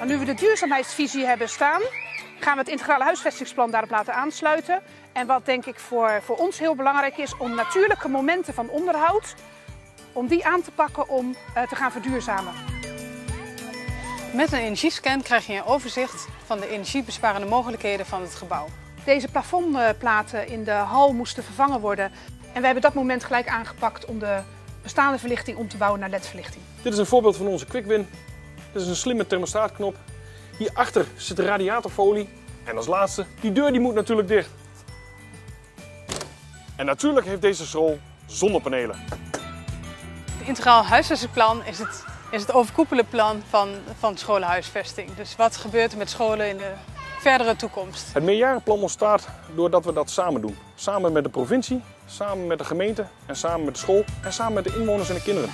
Maar nu we de duurzaamheidsvisie hebben staan, gaan we het integrale huisvestingsplan daarop laten aansluiten. En wat denk ik voor, voor ons heel belangrijk is, om natuurlijke momenten van onderhoud, om die aan te pakken om uh, te gaan verduurzamen. Met een energiescan krijg je een overzicht van de energiebesparende mogelijkheden van het gebouw. Deze plafondplaten in de hal moesten vervangen worden. En we hebben dat moment gelijk aangepakt om de bestaande verlichting om te bouwen naar LED-verlichting. Dit is een voorbeeld van onze QuickWin. Dit is een slimme thermostaatknop. Hierachter zit de radiatorfolie. En als laatste, die deur die moet natuurlijk dicht. En natuurlijk heeft deze school zonnepanelen. Het integraal huisvestingsplan is het, is het overkoepelende plan van, van scholenhuisvesting. Dus wat gebeurt er met scholen in de verdere toekomst? Het meerjarenplan ontstaat doordat we dat samen doen. Samen met de provincie, samen met de gemeente en samen met de school en samen met de inwoners en de kinderen.